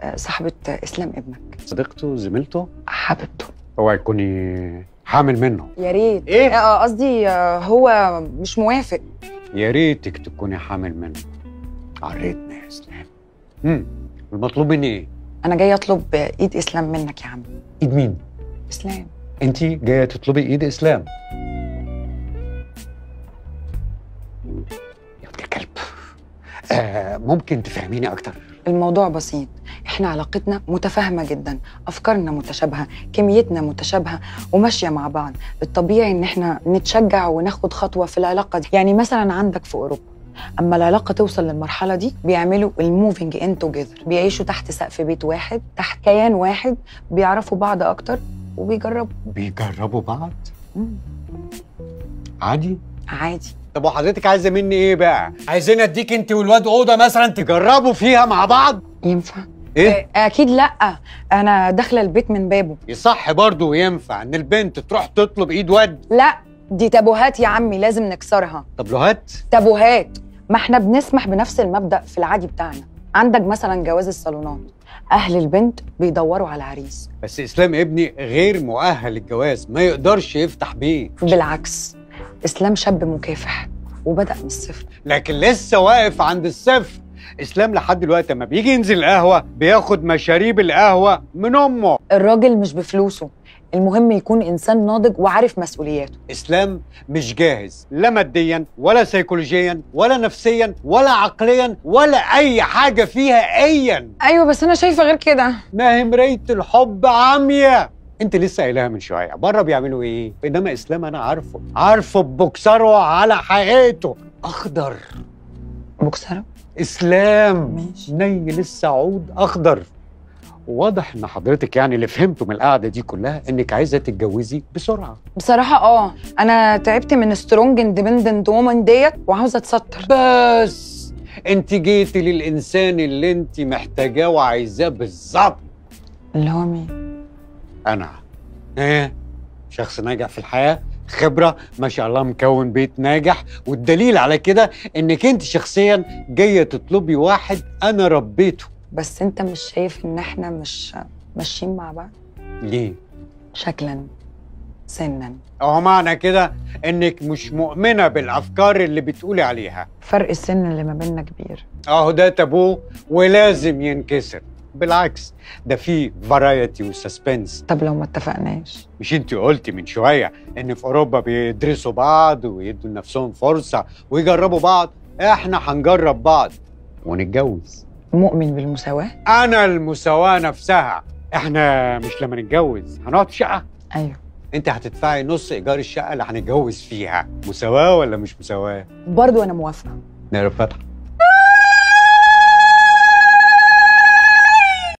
آه، صاحبة إسلام ابنك. صديقته زميلته؟ حبيبته. اوعي تكوني حامل منه. يا ريت. إيه؟ آه، قصدي آه، هو مش موافق. يا ريتك تكوني حامل منه. عريتنا يا إسلام. امم المطلوب مني إيه؟ أنا جاية أطلب آه، إيد إسلام منك يا عم. إيد مين؟ إسلام. انت جاية تطلبي إيد إسلام. يا ابن الكلب. آه ممكن تفهميني أكتر؟ الموضوع بسيط. إحنا علاقتنا متفاهمة جدا أفكارنا متشابهة كميتنا متشابهة وماشية مع بعض. الطبيعي إن إحنا نتشجع وناخد خطوة في العلاقة دي. يعني مثلا عندك في أوروبا أما العلاقة توصل للمرحلة دي بيعملوا الموفينج ان توجذر بيعيشوا تحت سقف بيت واحد تحت كيان واحد بيعرفوا بعض أكتر وبيجربوا. بيجربوا بعض؟ مم. عادي؟ عادي. طب وحضرتك عايزة مني إيه بقى؟ عايزين أديك أنت والواد أوضة مثلا تجربوا فيها مع بعض؟ ينفع؟ إيه؟ آه، أكيد لأ. أنا داخلة البيت من بابه. يصح برضه وينفع إن البنت تروح تطلب إيد واد. لأ دي تابوهات يا عمي لازم نكسرها. طب لو هات تابوهات. ما إحنا بنسمح بنفس المبدأ في العادي بتاعنا. عندك مثلا جواز الصالونات. أهل البنت بيدوروا على عريس. بس إسلام ابني غير مؤهل للجواز ما يقدرش يفتح بيت. بالعكس إسلام شاب مكافح وبدأ من الصفر. لكن لسه واقف عند الصفر. اسلام لحد دلوقتي لما بيجي ينزل القهوة بياخد مشاريب القهوة من أمه. الراجل مش بفلوسه المهم يكون إنسان ناضج وعارف مسؤولياته. إسلام مش جاهز لا ماديا ولا سيكولوجيا ولا نفسيا ولا عقليا ولا أي حاجة فيها ايا. أيوه بس أنا شايفة غير كده. ما هي مراية الحب عامية. أنت لسه قايلها من شوية. بره بيعملوا إيه؟ إنما إسلام أنا عارفه عارفه ببوكسره على حقيقته. أخضر. بوكسره إسلام. ماشي. ني لسه عود أخضر. واضح إن حضرتك يعني اللي فهمته من القعدة دي كلها إنك عايزة تتجوزي بسرعة. بصراحة آه أنا تعبت من strong independent woman ديت وعاوزة أتستر. بس أنت جيتي للإنسان اللي أنت محتاجاه وعايزاه بالظبط. اللي هو مين؟ أنا. إيه؟ شخص ناجح في الحياة؟ خبرة ما شاء الله مكون بيت ناجح. والدليل على كده إنك أنت شخصيا جاية تطلبي واحد أنا ربيته. بس أنت مش شايف إن إحنا مش ماشيين مع بعض؟ ليه؟ شكلا. سنا. أهو معنى كده إنك مش مؤمنة بالأفكار اللي بتقولي عليها. فرق السن اللي ما بيننا كبير. أهو ده تابوه ولازم ينكسر. بالعكس ده فيه فرايتي وسسبنس طب لو ما اتفقناش؟ مش انت قلتي من شوية إن في أوروبا بيدرسوا بعض ويدوا لنفسهم فرصة ويجربوا بعض؟ إحنا هنجرب بعض ونتجوز. مؤمن بالمساواة؟ أنا المساواة نفسها. إحنا مش لما نتجوز هنقعد في شقة. أيوه. أنت هتدفعي نص إيجار الشقة اللي هنتجوز فيها. مساواة ولا مش مساواة؟ برضو أنا موافقة. نقرا فتحة.